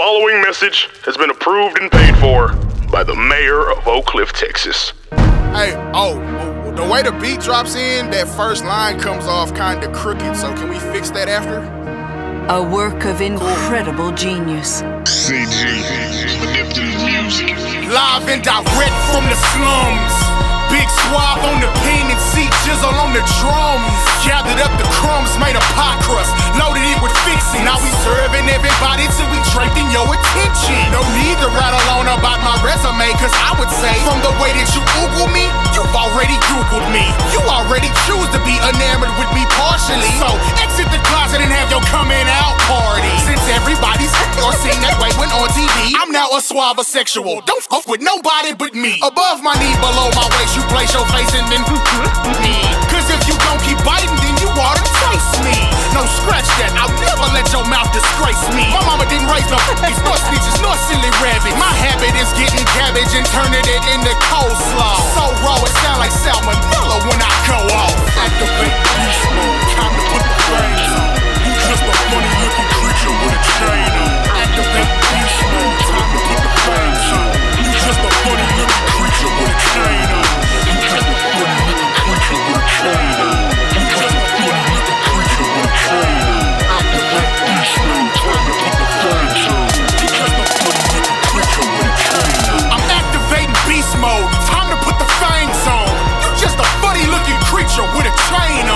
following message has been approved and paid for by the mayor of Oak Cliff, Texas. Hey, oh, oh the way the beat drops in, that first line comes off kind of crooked, so can we fix that after? A work of incredible genius. CG, music. Live and direct from the slums. Big Suave on the pen and seat. chisel on the drums. Gathered up the crumbs, made a pot attention. No need to rattle on about my resume, cause I would say, from the way that you Google me, you've already Googled me. You already choose to be enamored with me partially. So exit the closet and have your coming out party. Since everybody's seen that way when on TV, I'm now a suave sexual. Don't fuck with nobody but me. Above my knee, below my waist, you place your face and then me. scratch that. I'll never let your mouth disgrace me. My mama didn't raise no these nor speeches nor silly rabbit. My habit is getting cabbage and turning it into coleslaw. So train.